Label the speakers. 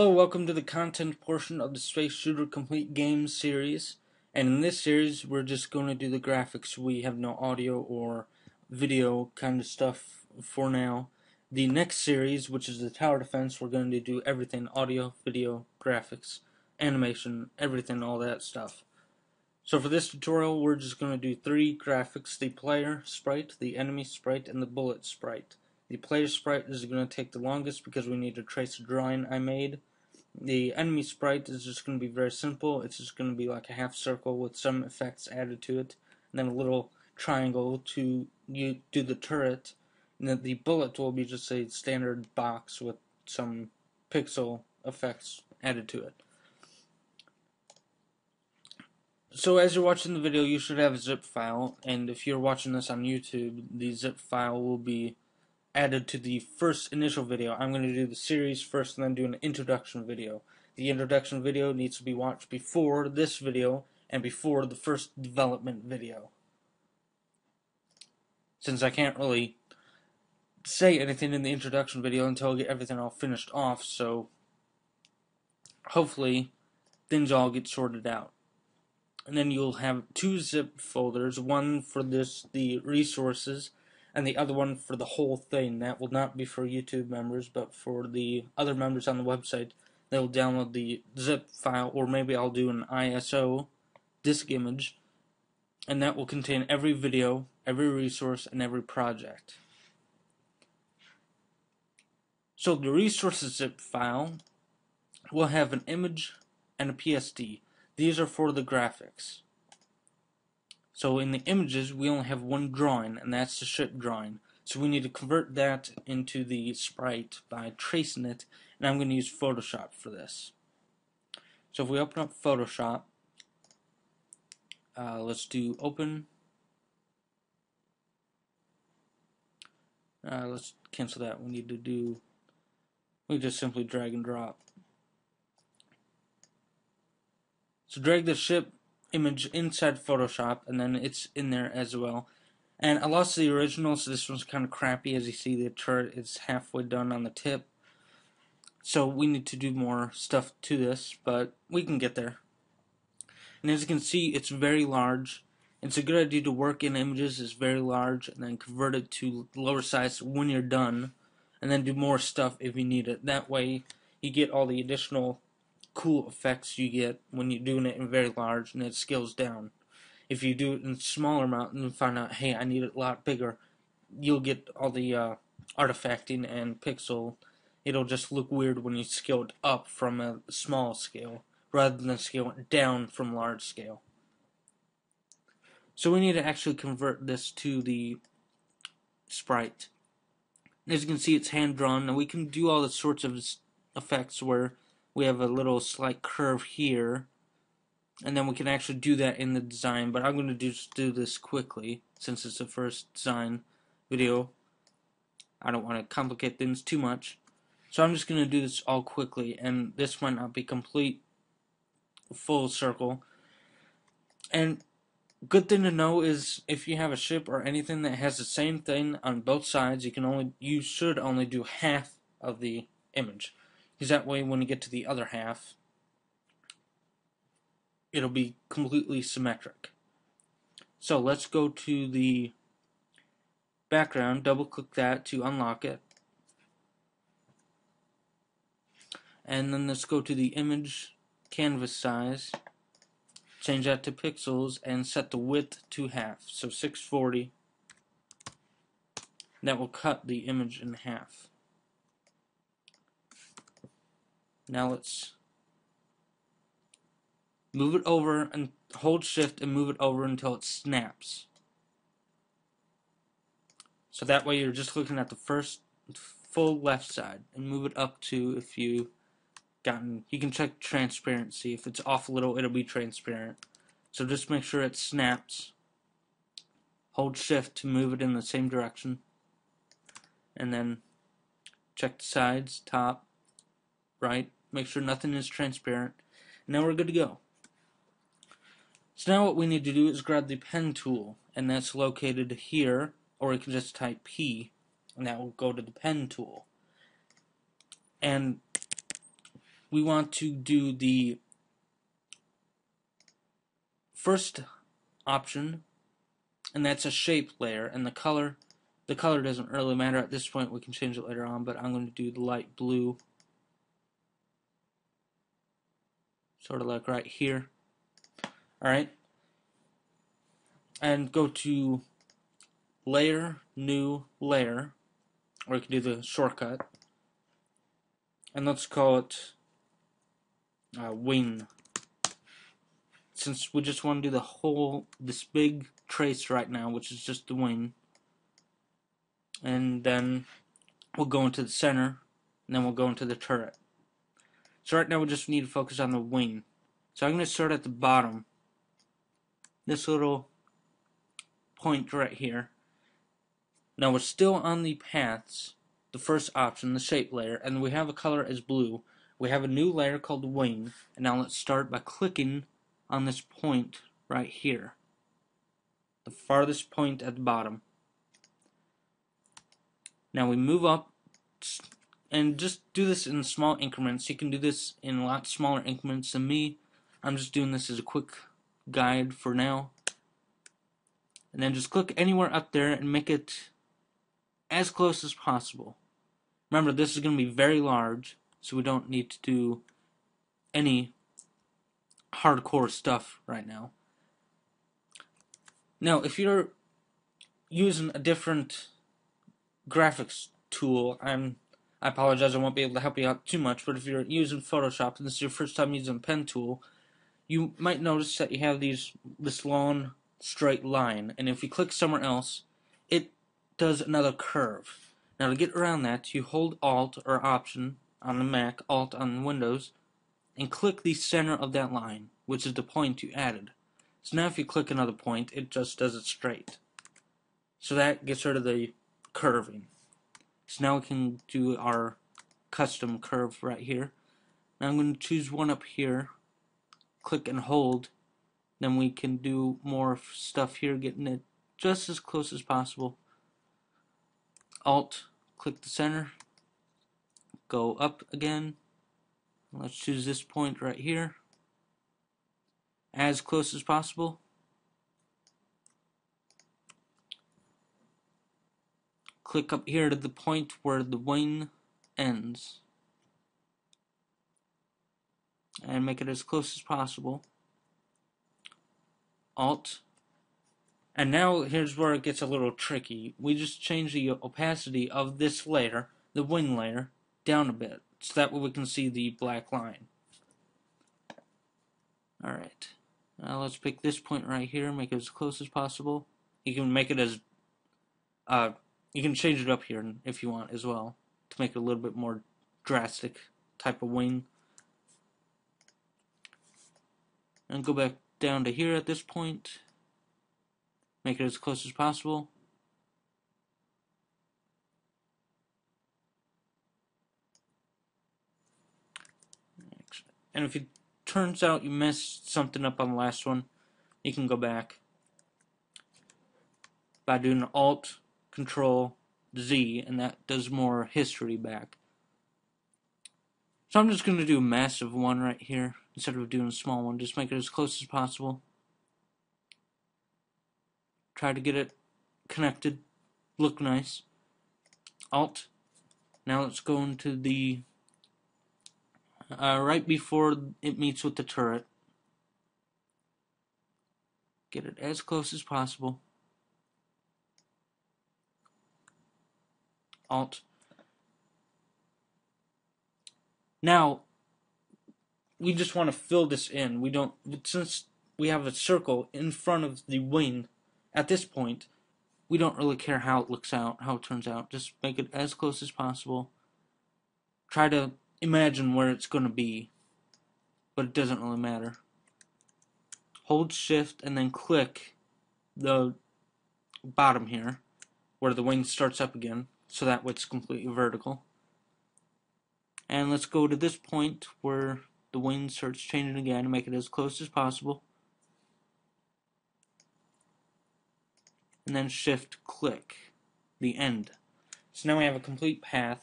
Speaker 1: Hello, welcome to the content portion of the Space Shooter Complete Games series. And in this series, we're just going to do the graphics. We have no audio or video kind of stuff for now. The next series, which is the Tower Defense, we're going to do everything audio, video, graphics, animation, everything, all that stuff. So for this tutorial, we're just going to do three graphics the player sprite, the enemy sprite, and the bullet sprite. The player sprite is going to take the longest because we need to trace a drawing I made. The enemy sprite is just going to be very simple. It's just going to be like a half circle with some effects added to it, and then a little triangle to you do the turret. And then the bullet will be just a standard box with some pixel effects added to it. So as you're watching the video, you should have a zip file, and if you're watching this on YouTube, the zip file will be added to the first initial video. I'm going to do the series first and then do an introduction video. The introduction video needs to be watched before this video and before the first development video. Since I can't really say anything in the introduction video until I get everything all finished off, so hopefully things all get sorted out. And then you'll have two zip folders, one for this the resources and the other one for the whole thing. That will not be for YouTube members, but for the other members on the website, they'll download the zip file, or maybe I'll do an ISO disk image, and that will contain every video, every resource, and every project. So the resources zip file will have an image and a PSD. These are for the graphics. So in the images, we only have one drawing, and that's the ship drawing. So we need to convert that into the sprite by tracing it, and I'm going to use Photoshop for this. So if we open up Photoshop, uh, let's do open. Uh, let's cancel that. We need to do, we just simply drag and drop. So drag the ship image inside Photoshop, and then it's in there as well. And I lost the original, so this one's kind of crappy. As you see, the turret is halfway done on the tip. So we need to do more stuff to this, but we can get there. And as you can see, it's very large. It's a good idea to work in images is very large, and then convert it to lower size when you're done, and then do more stuff if you need it. That way, you get all the additional cool effects you get when you're doing it in very large and it scales down. If you do it in smaller amount and find out, hey, I need it a lot bigger, you'll get all the uh, artifacting and pixel. It'll just look weird when you scale it up from a small scale rather than scale it down from large scale. So we need to actually convert this to the sprite. As you can see, it's hand drawn, and we can do all the sorts of effects where we have a little slight curve here and then we can actually do that in the design but I'm going to just do this quickly since it's the first design video. I don't want to complicate things too much. So I'm just going to do this all quickly and this might not be complete full circle. And good thing to know is if you have a ship or anything that has the same thing on both sides you can only you should only do half of the image because that way when you get to the other half, it'll be completely symmetric. So let's go to the background, double click that to unlock it. And then let's go to the image canvas size, change that to pixels, and set the width to half, so 640. That will cut the image in half. Now let's move it over and hold shift and move it over until it snaps. So that way you're just looking at the first full left side and move it up to if you gotten you can check transparency. If it's off a little it'll be transparent. So just make sure it snaps. Hold shift to move it in the same direction. And then check the sides top right Make sure nothing is transparent. Now we're good to go. So now what we need to do is grab the pen tool, and that's located here, or you can just type P, and that will go to the pen tool. And we want to do the first option, and that's a shape layer, and the color, the color doesn't really matter at this point, we can change it later on, but I'm going to do the light blue, sort of like right here, alright, and go to layer, new layer, or you can do the shortcut, and let's call it uh, wing. Since we just want to do the whole this big trace right now which is just the wing. And then we'll go into the center and then we'll go into the turret so right now we just need to focus on the wing so I'm going to start at the bottom this little point right here now we're still on the paths the first option, the shape layer, and we have a color as blue. We have a new layer called wing, and now let's start by clicking on this point right here. The farthest point at the bottom. Now we move up and just do this in small increments. You can do this in a lot smaller increments than me. I'm just doing this as a quick guide for now. And then just click anywhere up there and make it as close as possible. Remember, this is going to be very large, so we don't need to do any hardcore stuff right now. Now, if you're using a different graphics tool, I'm I apologize, I won't be able to help you out too much, but if you're using Photoshop and this is your first time using pen tool, you might notice that you have these this long straight line, and if you click somewhere else, it does another curve. Now to get around that, you hold Alt or Option on the Mac, Alt on Windows, and click the center of that line, which is the point you added. So now if you click another point, it just does it straight. So that gets rid of the curving. So now we can do our custom curve right here. Now I'm going to choose one up here, click and hold, then we can do more stuff here, getting it just as close as possible. Alt, click the center, go up again. Let's choose this point right here, as close as possible. Click up here to the point where the wing ends and make it as close as possible. Alt and now here's where it gets a little tricky. We just change the opacity of this layer, the wing layer, down a bit. So that way we can see the black line. Alright. Now let's pick this point right here, make it as close as possible. You can make it as, uh, you can change it up here if you want as well, to make it a little bit more drastic type of wing. And go back down to here at this point. Make it as close as possible. And if it turns out you messed something up on the last one, you can go back by doing Alt Control Z, and that does more history back. So I'm just going to do a massive one right here instead of doing a small one. Just make it as close as possible try to get it connected, look nice. Alt. Now let's go into the uh, right before it meets with the turret. Get it as close as possible. Alt. Now, we just want to fill this in. We don't, since we have a circle in front of the wing, at this point, we don't really care how it looks out, how it turns out. Just make it as close as possible. Try to imagine where it's going to be, but it doesn't really matter. Hold shift and then click the bottom here, where the wing starts up again, so that way it's completely vertical. And let's go to this point where the wing starts changing again and make it as close as possible. and then shift click the end. So now we have a complete path